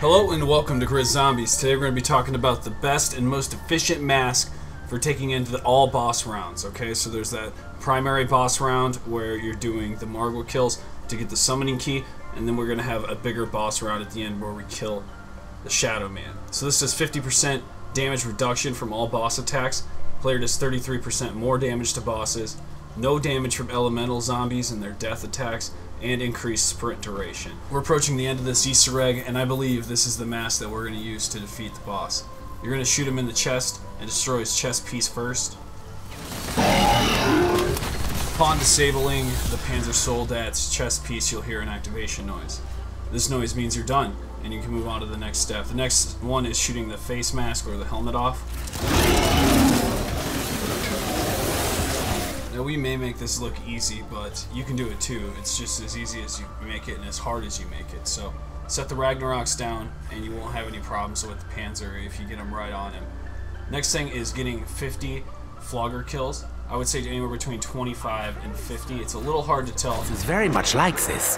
Hello and welcome to Grizz Zombies. Today we're going to be talking about the best and most efficient mask for taking into the all boss rounds. Okay, so there's that primary boss round where you're doing the Margwa kills to get the summoning key, and then we're going to have a bigger boss round at the end where we kill the Shadow Man. So this does 50% damage reduction from all boss attacks. Player does 33% more damage to bosses, no damage from elemental zombies and their death attacks, and increased sprint duration. We're approaching the end of this Easter egg, and I believe this is the mask that we're going to use to defeat the boss. You're going to shoot him in the chest and destroy his chest piece first. Upon disabling the Panzer Soldat's chest piece, you'll hear an activation noise. This noise means you're done, and you can move on to the next step. The next one is shooting the face mask or the helmet off. Now we may make this look easy, but you can do it too. It's just as easy as you make it and as hard as you make it. So set the Ragnaroks down and you won't have any problems with the Panzer if you get them right on him. Next thing is getting 50 Flogger kills. I would say anywhere between 25 and 50. It's a little hard to tell. It's very much like this.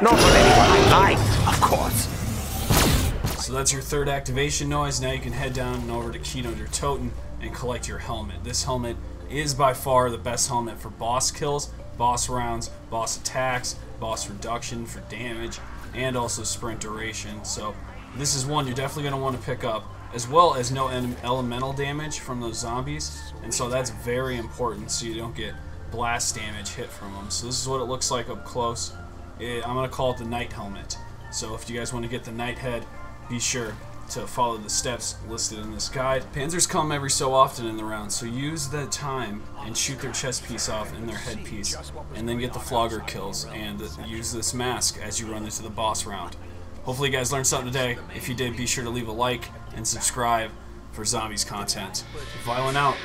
Not on anyone I like, of course. So that's your third activation noise. Now you can head down and over to Kino der Toten and collect your helmet. This helmet is by far the best helmet for boss kills, boss rounds, boss attacks, boss reduction for damage, and also sprint duration. So this is one you're definitely going to want to pick up, as well as no elemental damage from those zombies. And so that's very important so you don't get blast damage hit from them. So this is what it looks like up close. It, I'm going to call it the Knight Helmet. So if you guys want to get the Knight Head, be sure to follow the steps listed in this guide. Panzers come every so often in the round, so use that time and shoot their chest piece off and their headpiece, and then get the flogger kills, and use this mask as you run into the boss round. Hopefully you guys learned something today. If you did, be sure to leave a like and subscribe for zombies content. Viollent out.